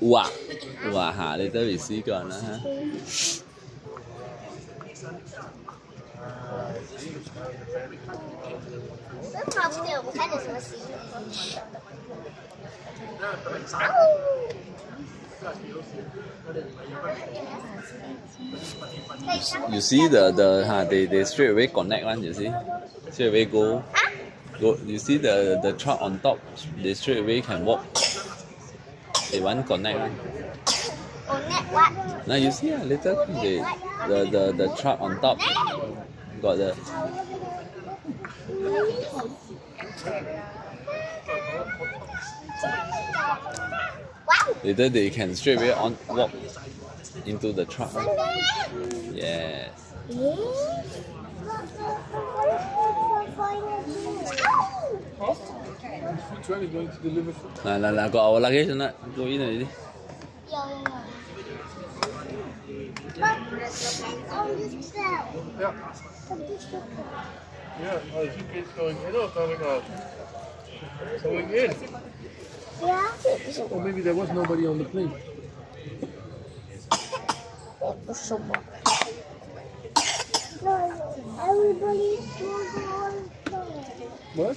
哇哇哈！你都未试过啦吓。我都搞不懂我们开的什么。You see the the ha, they they straight away connect one. You see, straight away go. Go. You see the the truck on top. They straight away can walk. They want connect one. Connect what? Now you see ah, later they the the the truck on top got the. Later they can straight away on walk into the truck. Yes. Food truck is going to deliver food. Nah, nah, nah, got our luggage or not? Go in already. Yeah. Yeah, oh, the suitcase going in or coming out? Going in. Yeah. Or maybe there was nobody on the plane. Everybody's going on. What?